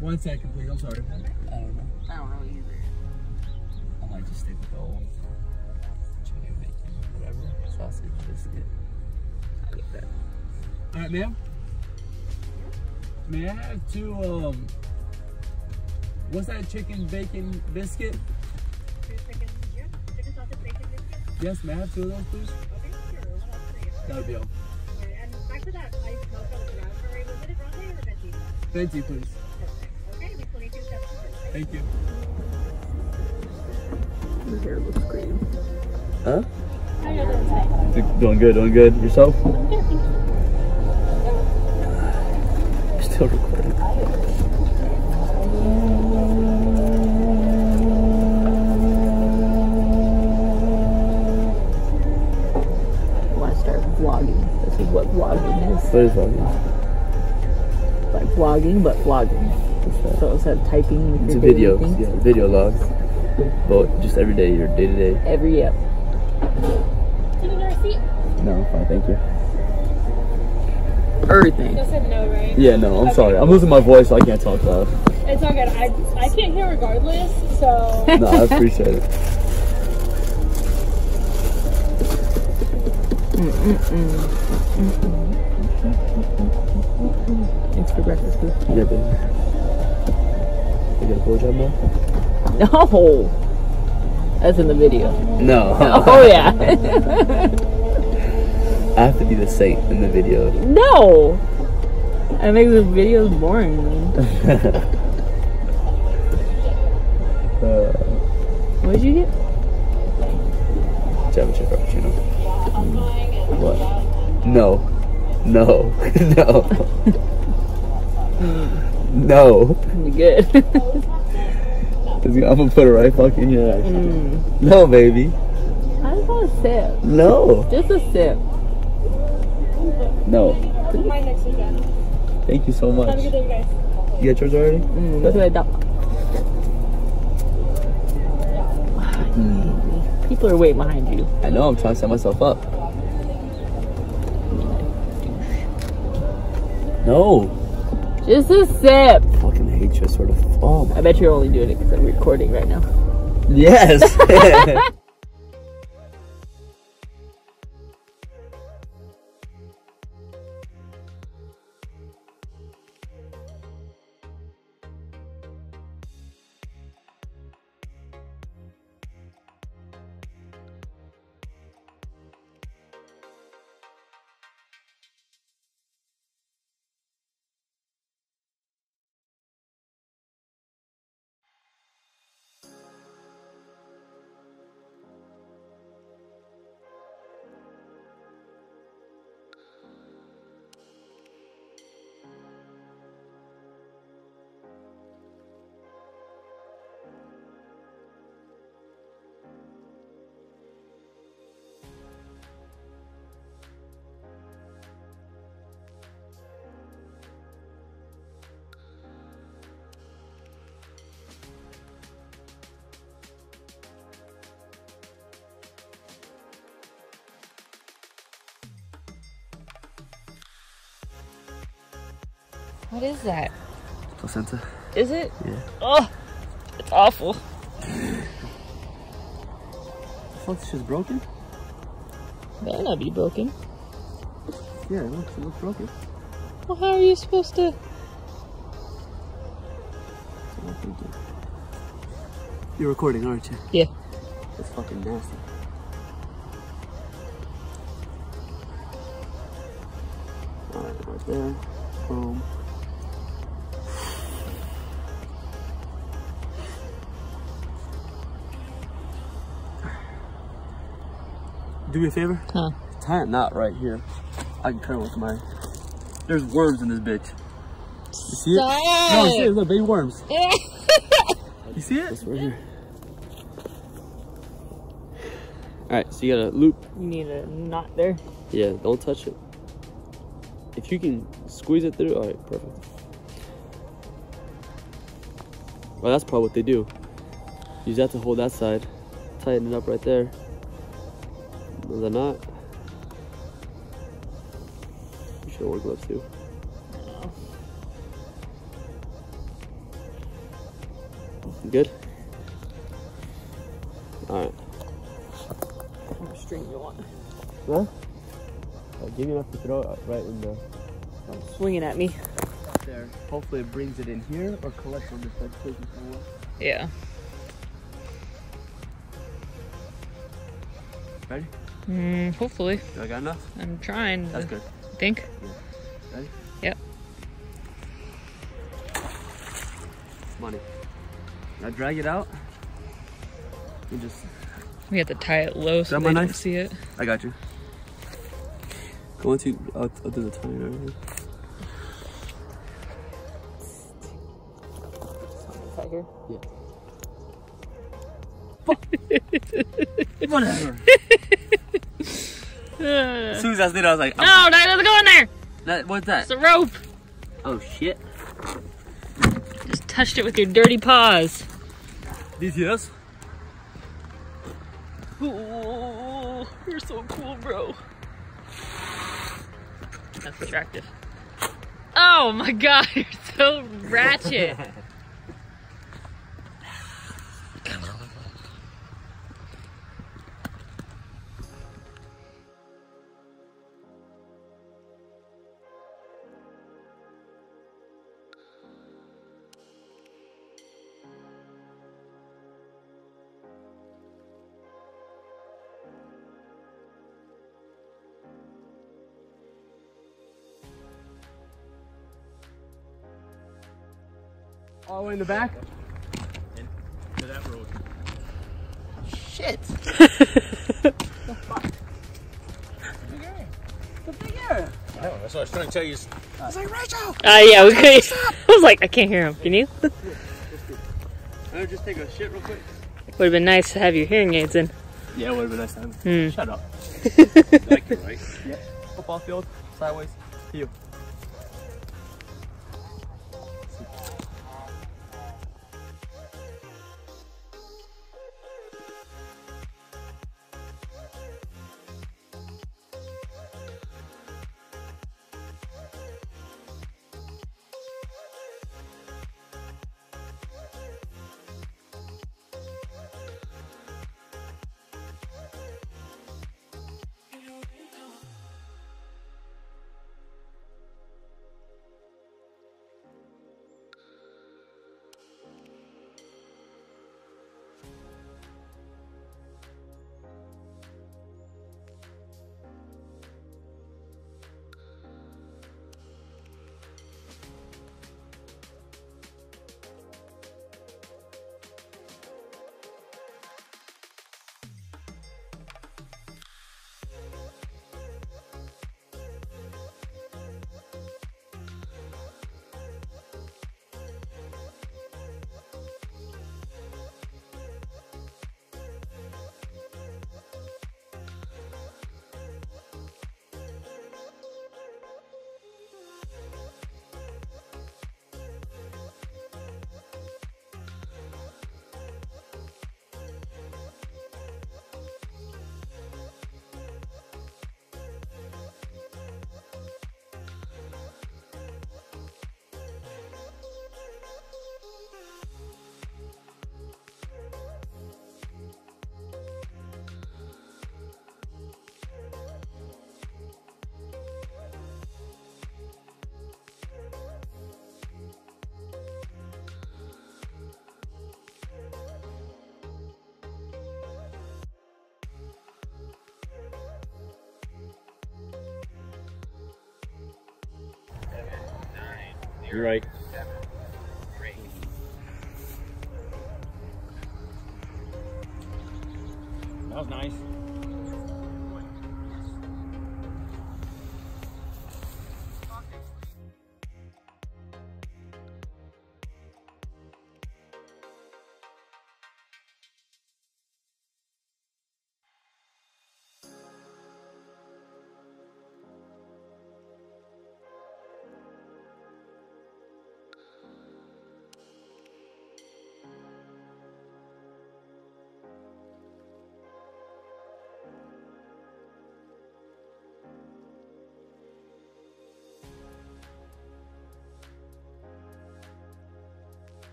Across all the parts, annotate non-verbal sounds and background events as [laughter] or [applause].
One second, please. I'm sorry. I don't know. I don't know either. I might just stick with the old chicken bacon, whatever, sausage biscuit. I'll get that. All right, ma'am. May I have two, um, what's that chicken bacon biscuit? Two chicken, yeah, chicken sausage bacon biscuit. Yes, may I have two of those, please? Okay, sure. What else can I get? That'll be all. Okay, and back to that iced mocha with raspberry. Was it a grande or a venti? Venti, please. Thank you. Your hair looks great. Huh? How you doing today? Doing good, doing good. Yourself? [laughs] Still recording. I want to start vlogging. This is what vlogging is. What is vlogging? Like vlogging, but vlogging. So instead of typing with It's a your daily video, yeah, video logs. But just every day, your day to day. every app. Sitting in our seat? No, fine, thank you. Everything. Just said no, right? Yeah, no, I'm sorry. I'm losing my voice, so I can't talk loud. It's all good. I, I can't hear regardless, so. [laughs] No, I appreciate it. Thanks for breakfast, boo. Yeah, baby. You got a blowjob now? [laughs] No! That's in the video. No. [laughs] Oh, yeah. [laughs] I have to be the saint in the video. no! That makes the videos boring. Uh, What did you get? Java chip frappuccino. What? No. No. no. No. You good? [laughs] I'm gonna put it right fucking here. Actually. Mm. No, baby. I just want a sip. No. Just a sip. No. Mine next weekend. Thank you so much. Have a good day, guys. You got yours already? Mm, that's what I thought. [sighs] People are waiting behind you. I know. I'm trying to set myself up. No. Just a sip. I fucking hate you. I sort of. Oh. I bet you're only doing it because I'm recording right now. Yes. [laughs] What is that? Placenta. Is it? Yeah. Oh, it's awful. This shit's broken? Better not be broken. Yeah, it looks, it looks broken. Well, how are you supposed to? You're recording, aren't you? Yeah. That's fucking nasty. Alright, right there. Boom. Do me a favor? Huh? Tie a knot right here. I can cut it with my. There's worms in this bitch. You see it? No, you see it. Look, baby worms. [laughs] You see it? It's right here. Alright, so you got a loop. You need a knot there. Yeah, don't touch it. If you can squeeze it through, alright, perfect. Well, that's probably what they do. Use that to hold that side. Tighten it up right there. With a knot. You should wear gloves too. You good? Alright. How much string you want? Huh? I'll give you enough to throw it right in the Swinging at me. there. Hopefully it brings it in here or collects on this side. Please, somewhere. Yeah. Ready? Mm, hopefully. Do I got enough? I'm trying. That's to good. Think. Ready? Yep. Money. Now drag it out. You just. We have to tie it low so they don't see it. I got you. Go into. I'll, I'll do the tying. Right here. Whatever. As soon as I was like, no, that doesn't go in there. that, what's that? It's a rope. Oh shit. Just touched it with your dirty paws. These years? Ooh, you're so cool, bro. That's attractive. Oh my [laughs] god, you're so ratchet. [laughs] All the way in the back? To that road. Shit. [laughs] I know, that's what I was trying to tell you. I was like, Rachel! Uh, yeah, we could. [laughs] I was like, I can't hear him. Can you? [laughs] I'll just take a shit real quick. Would have been nice to have your hearing aids in. Yeah, it would have been nice time. Hmm. Shut up. Like you, right? Yeah. Football field, sideways, to you. You're right. That was nice.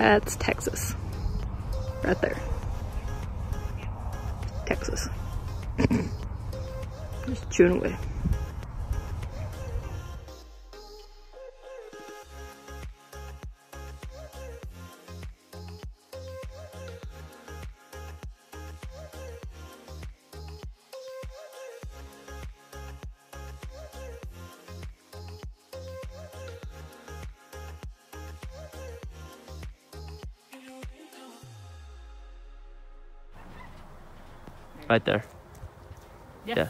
That's Texas. Right there. Texas. [clears throat] Just chewing away. Right there. Yeah. yeah.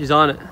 She's on it.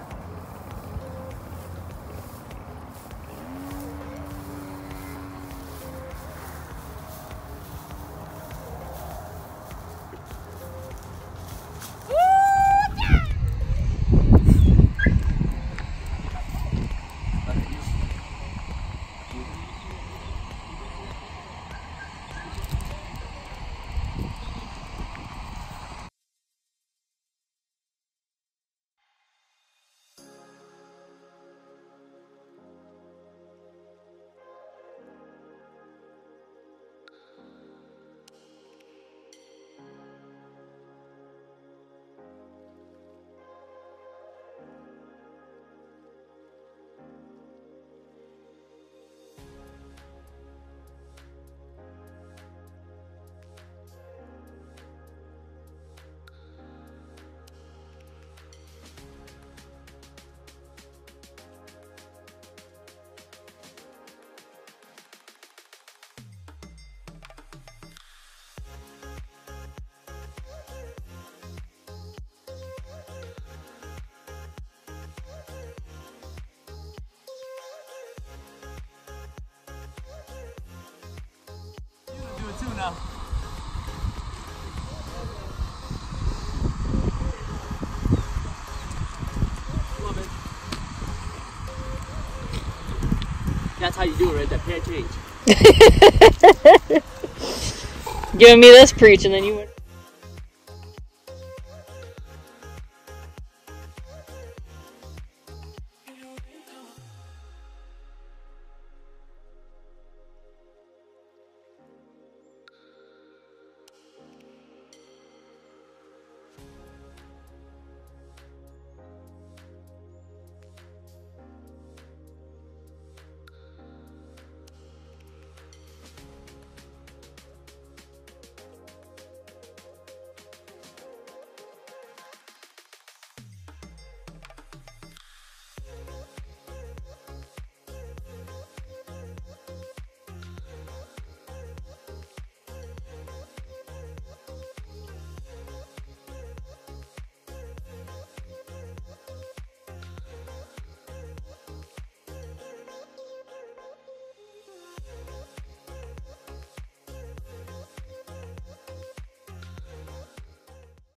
That's how you do it right there. Pay change. [laughs] Giving me this preach and then you went.